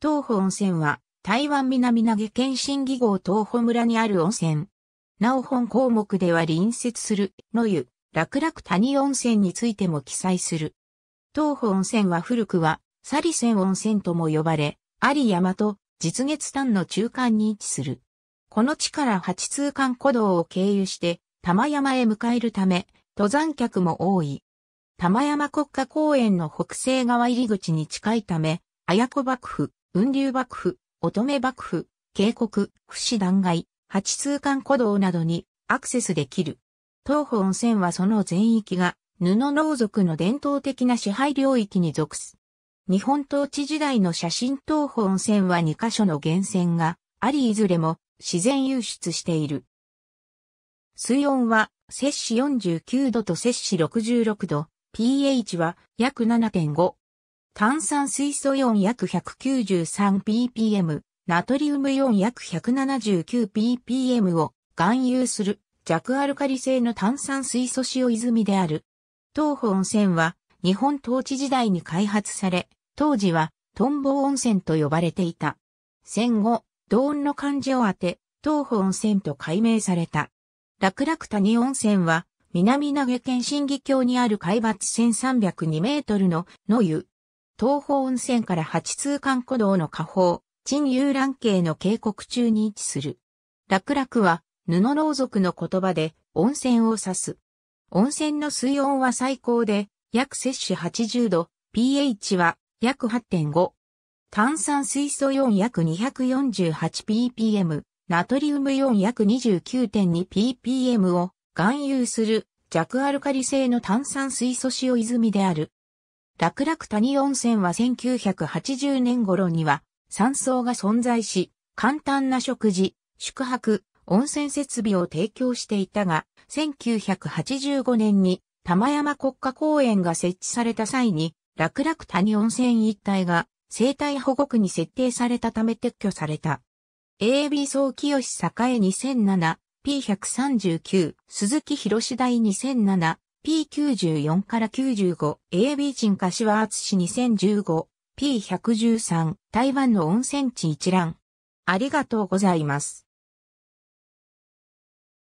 東保温泉は台湾南投げ県新義号東保村にある温泉。なお本項目では隣接する野湯、楽々谷温泉についても記載する。東保温泉は古くはサリセン温泉とも呼ばれ、有山と実月丹の中間に位置する。この地から八通関古道を経由して玉山へ迎えるため、登山客も多い。玉山国家公園の北西側入り口に近いため、綾子幕府、雲流幕府、乙女幕府、渓谷、不死断崖、八通関古道などにアクセスできる。東方温泉はその全域が布農族の伝統的な支配領域に属す。日本統治時代の写真東方温泉は2カ所の源泉がありいずれも自然湧出している。水温は摂氏49度と摂氏66度、pH は約7.5。炭酸水素イオン約 193ppm、ナトリウムイオン約 179ppm を含有する弱アルカリ性の炭酸水素塩泉である。東方温泉は日本統治時代に開発され、当時はトンボ温泉と呼ばれていた。戦後、同音の漢字を当て、東方温泉と改名された。楽々谷温泉は南投げ県新義峡にある海抜1302メートルの野湯、東方温泉から八通関古道の下方、陳遊覧系の渓谷中に位置する。楽々は布農族の言葉で温泉を指す。温泉の水温は最高で約摂氏80度、pH は約8.5。炭酸水素イオン約 248ppm、ナトリウムイオン約 29.2ppm を含有する弱アルカリ性の炭酸水素塩泉である。楽々谷温泉は1980年頃には山荘が存在し、簡単な食事、宿泊、温泉設備を提供していたが、1985年に玉山国家公園が設置された際に、楽々谷温泉一帯が生態保護区に設定されたため撤去された。AB 総清栄2007 P139 鈴木博士大2007 P94 から 95AB 鎮柏厚市2015 P113 台湾の温泉地一覧。ありがとうございます。